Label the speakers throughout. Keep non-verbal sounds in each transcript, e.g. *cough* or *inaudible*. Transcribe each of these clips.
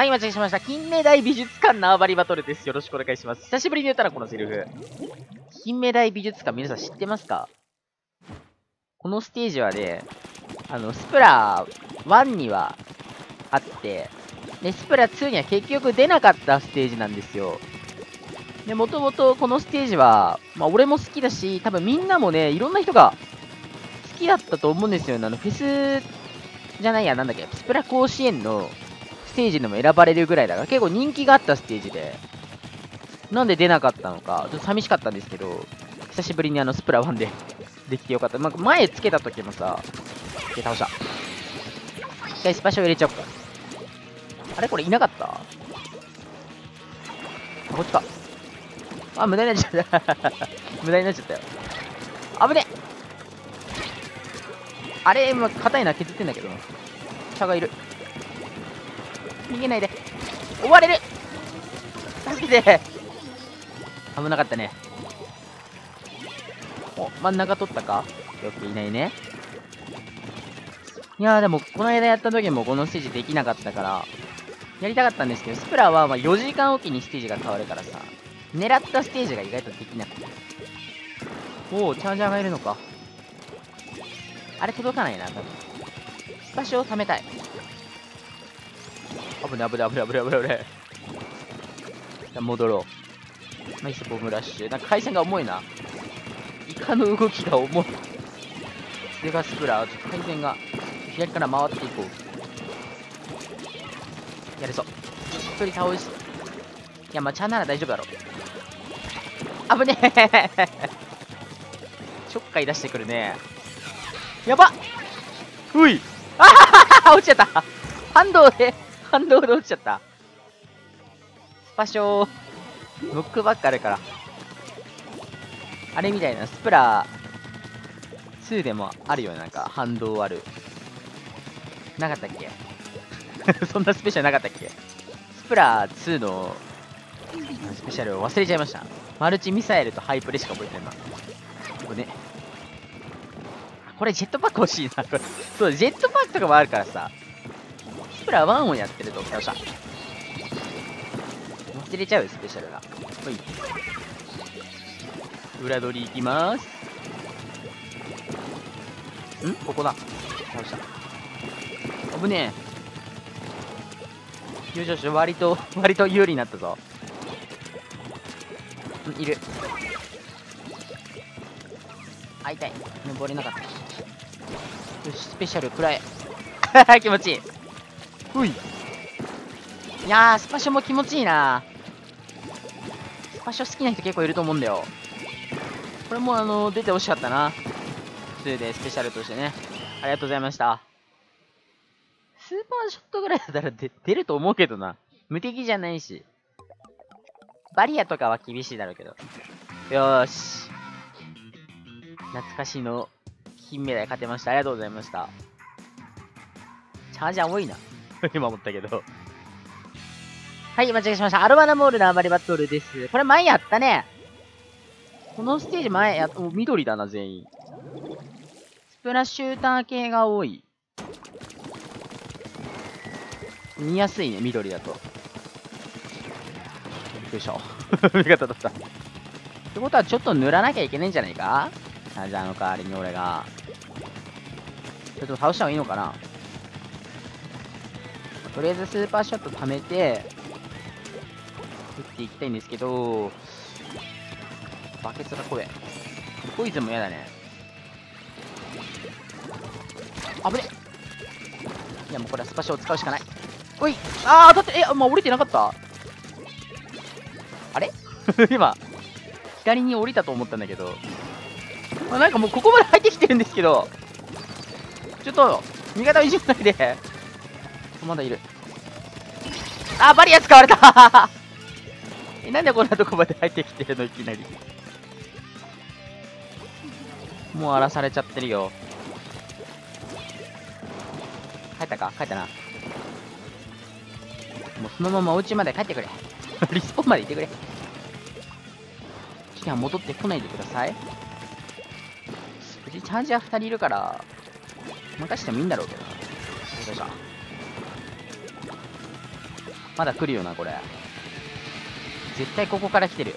Speaker 1: はい、間違えしました。金目大美術館縄張りバトルです。よろしくお願いします。久しぶりに言ったらこのセリフ。金目大美術館皆さん知ってますか？このステージはね、あの、スプラ1にはあって、で、スプラ2には結局出なかったステージなんですよ。で、もともとこのステージは、まあ俺も好きだし、多分みんなもね、いろんな人が好きだったと思うんですよね。あの、フェスじゃないや、なんだっけ、スプラ甲子園のステージでも選ばれるぐらいだから、結構人気があったステージで、なんで出なかったのか、ちょっと寂しかったんですけど、久しぶりにあの、スプラ1で *laughs* できてよかった。まあ、前つけた時もさ、で、倒した。一回スパシャを入れちゃおうか。あれこれいなかった？あ、こっちか。あ、無駄になっちゃった。*laughs* 無駄になっちゃったよ。危ねあれ、まあ、硬いな、削ってんだけど。シャがいる。逃げないで。追われる助けて危なかったね。お、真ん中取ったか？よくいないね。いやーでも、この間やった時もこのステージできなかったから、やりたかったんですけど、スプラはま4時間おきにステージが変わるからさ、狙ったステージが意外とできなくて。おお、チャージャーがいるのか。あれ届かないな、多分。スパシを貯めたい。危ない危ない危ない危ない危ない危ない。戻ろう。ナイスボムラッシュ。なんか回線が重いな。イカの動きが重い。セガスプラ、ちょっと回線が左から回っていこう。やれそう。一人倒し。いや、まあ、チャンなら大丈夫だろう。危ねえちょっかい出してくるね。やばっういあははは落ちちゃった反動で、反動で落ちちゃった。スパショー、ノックバックあるから。あれみたいな、スプラ2でもあるよね、なんか、反動ある。なかったっけ？*laughs* そんなスペシャルなかったっけ？スプラ2のスペシャルを忘れちゃいました。マルチミサイルとハイプレしか覚えてないな。これね。これジェットパック欲しいな。これそう、ジェットパックとかもあるからさ。プラ1をやってると。よっしゃ。忘れちゃう、スペシャルが。ほい。裏取り行きまーす。んここだ。倒した。危ねえ。よしよし、割と、割と有利になったぞ。んいる。あ、痛い。登れなかった。よし、スペシャル食らえ。気持ちいい。ふい。いやー、スパショも気持ちいいなスパショ好きな人結構いると思うんだよ。これもあの、出てほしかったな。2でスペシャルとしてね。ありがとうございました。スーパーショットぐらいだったら出出ると思うけどな。無敵じゃないし。バリアとかは厳しいだろうけど。よーし。懐かしいの金メダル勝てました。ありがとうございました。チャージャー多いな。*laughs* 今思ったけど。はい、間違えしました。アロマナモールの暴れバトルです。これ前やったね。このステージ前やっお緑だな、全員。スプラッシューター系が多い。見やすいね、緑だと。よいしょ。味方だった。ってことはちょっと塗らなきゃいけないんじゃないか？あじゃああの代わりに俺が。ちょっと倒した方がいいのかな？とりあえずスーパーショット貯めて、打っていきたいんですけど、バケツが怖え。ポイズンも嫌だね。危ねいやもうこれはスパショを使うしかない。おいあー当たって、え、まあ、降りてなかったあれ？*laughs* 今、左に降りたと思ったんだけど、あなんかもうここまで入ってきてるんですけど、ちょっと、味方をいじめないで。まだいる。あ、バリア使われた *laughs* え、なんでこんなとこまで入ってきてるのいきなり。もう荒らされちゃってるよ。帰ったか？帰ったな。もうそのままお家まで帰ってくれ。*laughs* リスポンまで行ってくれ。しかも戻ってこないでください。うちチャージャー2人いるから、任してもいいんだろうけどな。よいしょ。まだ来るよな、これ。絶対ここから来てる。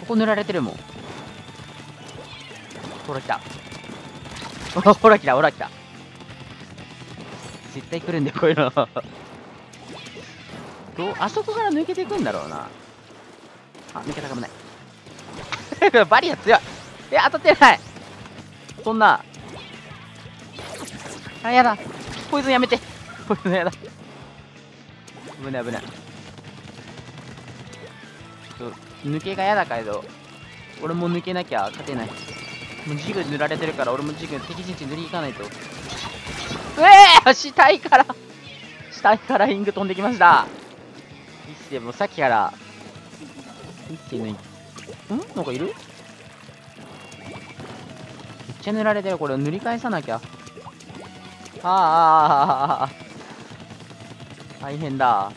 Speaker 1: ここ塗られてるもん。ほら来た。*laughs* ほら来た、ほら来た。絶対来るんだよ、こういうの。*laughs* どうあそこから抜けていくんだろうな。あ、抜けたかもない。*laughs* バリア強い。え、当たってない。そんな。あ、やだ。ポイズンやめて。ポイズンやだ。危ない危ない。ちょっと抜けが嫌だけど、俺も抜けなきゃ勝てない。もうジグ塗られてるから、俺もジグ敵陣地塗りに行かないと。うえー死体から死体からイング飛んできました。一世もうさっきから、一世のい、ん？なんかいる？めっちゃ塗られてる。これ塗り返さなきゃ。あーあーあーあーあー大変だ。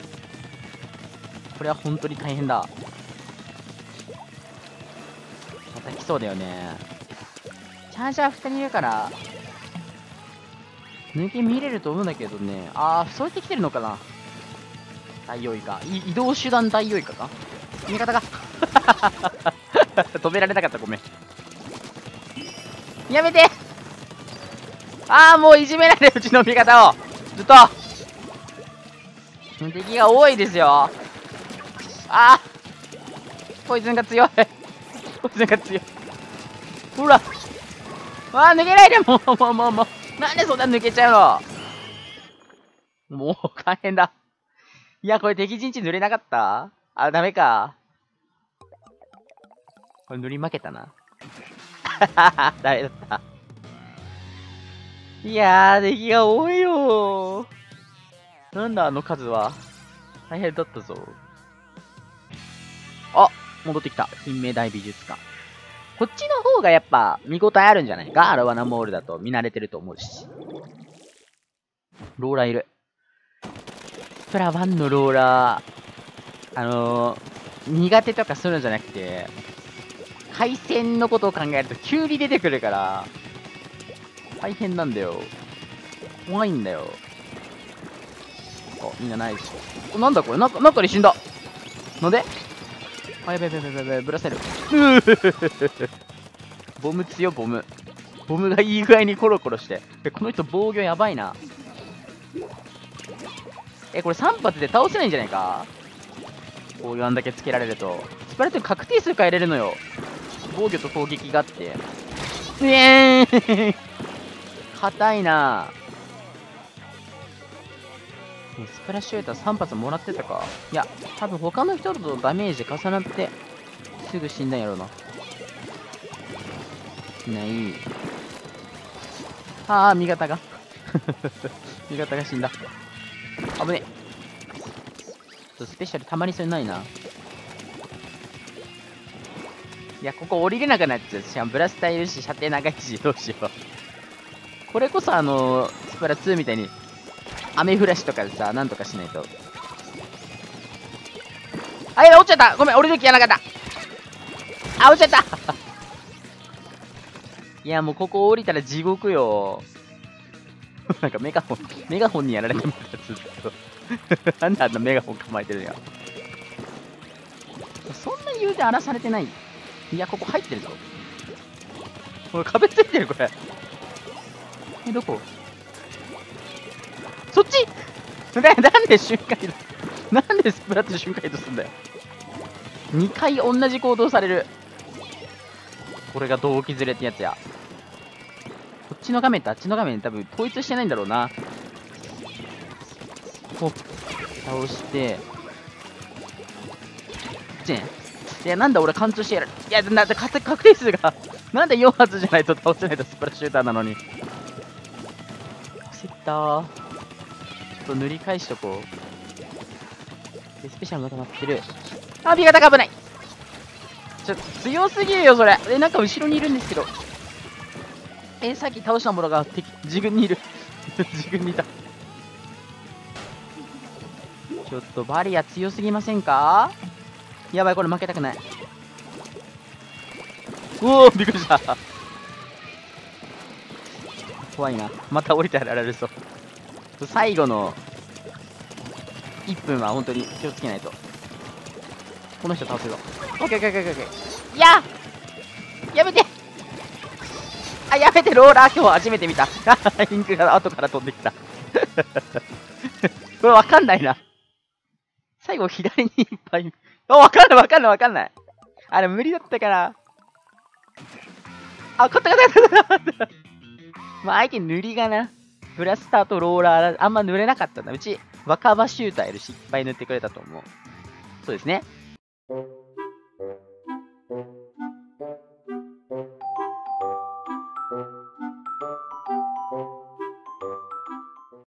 Speaker 1: これは本当に大変だ。また来そうだよね。チャージャー2人いるから、抜け見れると思うんだけどね。あー、そうやって来てるのかな。ダイオウイカ。移動手段ダイオウイカか？味方が。*laughs* 止められなかった、ごめん。やめてあー、もういじめないで、うちの味方をずっと敵が多いですよ。あポイズンが強い。ポイズンが強い。ほらあー、抜けないでもう、もう、もう、もう。なんでそんな抜けちゃうの？もう、大変だ。いや、これ敵陣地塗れなかった？あ、ダメか。これ塗り負けたな。*laughs* ダメだった。いやー、敵が多いよー。なんだ、あの数は？大変だったぞ。あ、戻ってきた。金明大美術館。こっちの方がやっぱ見応えあるんじゃないか？アロワナモールだと見慣れてると思うし。ローラーいる。スプラ1のローラー、あのー、苦手とかするんじゃなくて、回線のことを考えると急に出てくるから、大変なんだよ。怖いんだよ。あ、みんなないでしょ。おなんだこれ？なんか、なんかで死んだ。なんであ、やべやべやべやべ、ぶらせる。*laughs* ボム強、ボム。ボムがいい具合にコロコロして。この人防御やばいな。え、これ3発で倒せないんじゃないか？防御あんだけつけられると。スパルト確定数変えれるのよ。防御と攻撃があって。うえーん *laughs* 硬いなねスプラッシュウェイター3発もらってたかいや、多分他の人とダメージ重なって、すぐ死んだんやろうな。ない。ああ、味方が。*laughs* 味方が死んだ。危ねえ。スペシャルたまりそうにないな。いや、ここ降りれなくなっちゃう。しかもブラスターいるし、射程長いし、どうしよう。これこそあのスプラ2みたいに、雨降らしとかでさ、なんとかしないと。あ、や、落ちちゃったごめん、俺の気やなかったあ、落ちちゃった *laughs* いや、もうここ降りたら地獄よ。*laughs* なんかメガホン、メガホンにやられてますずっと。*laughs* なんであんなメガホン構えてるんや。そんな理由で荒らされてない。いや、ここ入ってるぞ。これ壁ついてる、これ。え、どこ？そっち？*laughs* ななんで瞬間移動なんでスプラット瞬間移動すんだよ？2回同じ行動される。これが動機ずれってやつや。こっちの画面とあっちの画面多分統一してないんだろうな。ほ倒して。こっちね。いや、なんだ俺貫通してやる。いや、なんだ確定数が。なんで4発じゃないと倒せないとスプラッシュシューターなのに。焦ったー。ちょっと塗り返しとこう。で、スペシャルまた待ってる。あ、味方が危ないちょ、強すぎるよ、それ。え、なんか後ろにいるんですけど。え、さっき倒したものが敵、自分にいる。*laughs* 自分にいた。ちょっとバリア強すぎませんか？やばい、これ負けたくない。おお、びっくりした。怖いな。また降りてられるそう。最後の、1分は本当に気をつけないと。この人倒せるぞ。オッケーオッケーオッケーオッケー。いややめてあ、やめて、ローラー今日初めて見た。*laughs* インクが後から飛んできた。*laughs* これわかんないな。最後左にいっぱい。あ、わかんないわかんないわかんない。あれ無理だったから。あ、勝った勝った勝ったまあ相手塗りがな。ブラスターとローラー、あんま塗れなかったんだ。うち、若葉シューターいるし、いっぱい塗ってくれたと思う。そうですね。